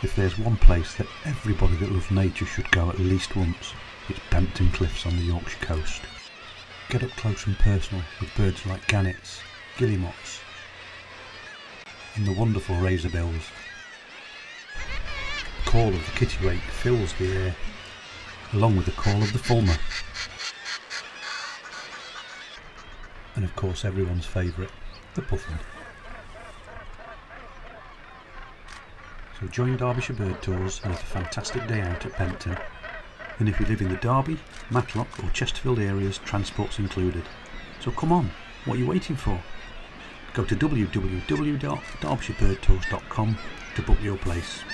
If there's one place that everybody that loves nature should go at least once, it's Bempton Cliffs on the Yorkshire coast. Get up close and personal with birds like gannets, guillemots, and the wonderful razorbills. The call of the kittiwake fills the air, along with the call of the fulmar. And of course everyone's favourite, the puffin. So join Derbyshire Bird Tours and have a fantastic day out at Bempton. And if you live in the Derby, Matlock or Chesterfield areas, transport's included. So come on, what are you waiting for? Go to www.derbyshirebirdtours.com to book your place.